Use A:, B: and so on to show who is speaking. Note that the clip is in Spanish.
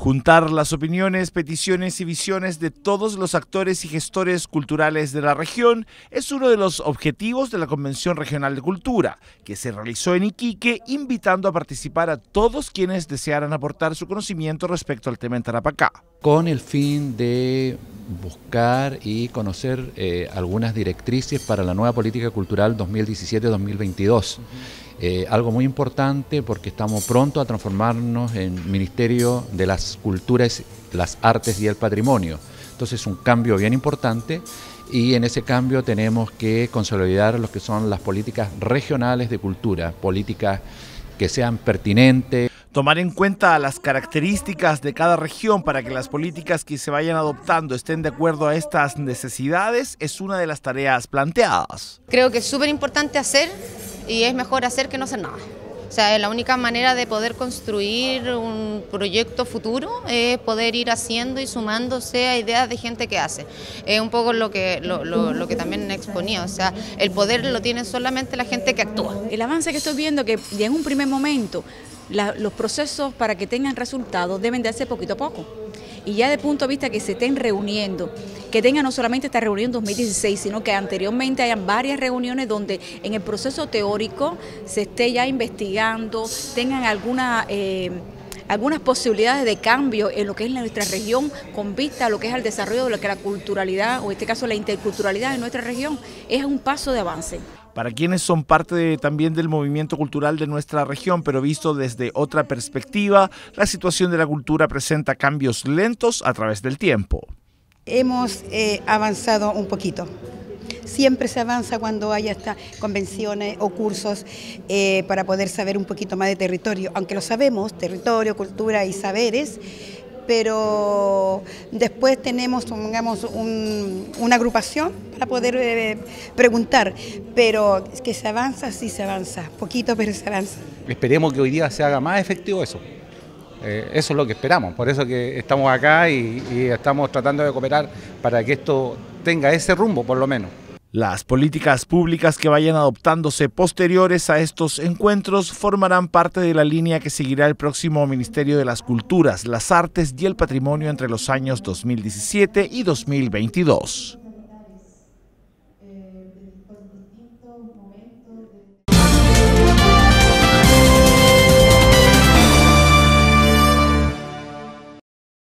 A: Juntar las opiniones, peticiones y visiones de todos los actores y gestores culturales de la región es uno de los objetivos de la Convención Regional de Cultura, que se realizó en Iquique, invitando a participar a todos quienes desearan aportar su conocimiento respecto al tema en Tarapacá.
B: Con el fin de buscar y conocer eh, algunas directrices para la nueva política cultural 2017-2022. Eh, algo muy importante porque estamos pronto a transformarnos en Ministerio de las Culturas, las Artes y el Patrimonio. Entonces es un cambio bien importante y en ese cambio tenemos que consolidar lo que son las políticas regionales de cultura, políticas que sean pertinentes.
A: Tomar en cuenta las características de cada región para que las políticas que se vayan adoptando estén de acuerdo a estas necesidades es una de las tareas planteadas.
C: Creo que es súper importante hacer y es mejor hacer que no hacer nada. O sea, la única manera de poder construir un proyecto futuro es poder ir haciendo y sumándose a ideas de gente que hace. Es un poco lo que, lo, que también exponía, o sea, el poder lo tiene solamente la gente que actúa.
D: El avance que estoy viendo, que en un primer momento los procesos para que tengan resultados deben de hacer poquito a poco. Y ya de punto de vista que se estén reuniendo, que tengan no solamente esta reunión 2016, sino que anteriormente hayan varias reuniones donde en el proceso teórico se esté ya investigando, tengan alguna... Eh, algunas posibilidades de cambio en lo que es nuestra región con vista a lo que es el desarrollo de lo que la culturalidad, o en este caso la interculturalidad en nuestra región, es un paso de avance
A: para quienes son parte también del movimiento cultural de nuestra región, pero visto desde otra perspectiva, la situación de la cultura presenta cambios lentos a través del tiempo.
E: Hemos eh, avanzado un poquito. Siempre se avanza cuando hay estas convenciones o cursos eh, para poder saber un poquito más de territorio, aunque lo sabemos, territorio, cultura y saberes, pero después tenemos, digamos, una agrupación para poder eh, preguntar, pero que se avanza, sí se avanza, poquito, pero se avanza.
F: Esperemos que hoy día se haga más efectivo eso. Eh, eso es lo que esperamos, por eso que estamos acá y, y estamos tratando de cooperar para que esto tenga ese rumbo por lo menos.
A: Las políticas públicas que vayan adoptándose posteriores a estos encuentros formarán parte de la línea que seguirá el próximo Ministerio de las Culturas, las Artes y el Patrimonio entre los años 2017 y 2022.